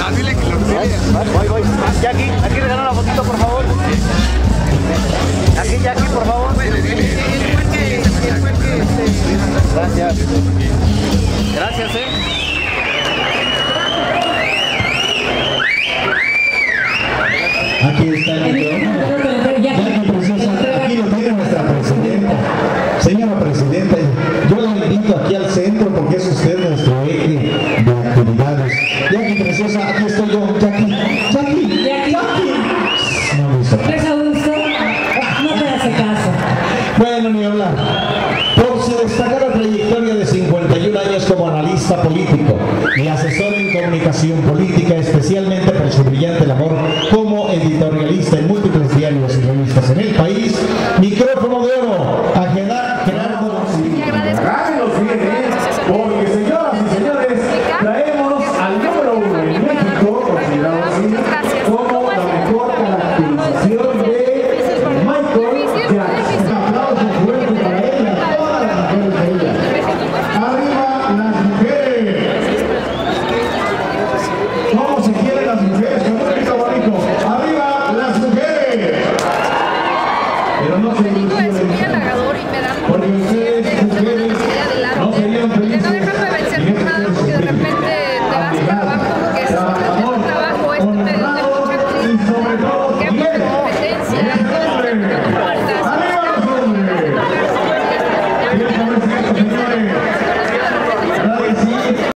Ah, dile que Voy, voy. Jackie, aquí regala la fotito, por favor. Aquí, Jackie, por favor. Gracias. Gracias, eh. Aquí está el micrófono. Aquí lo tiene nuestra presidenta. Señora presidenta, yo la invito aquí al centro porque es usted nuestro Yo. Jackie, Jackie, Jackie. No me. No te hace caso. Bueno, ni hablar. Por su destacada trayectoria de 51 años como analista político y asesor en comunicación política, especialmente por su brillante labor como editorialista en Eu não sei.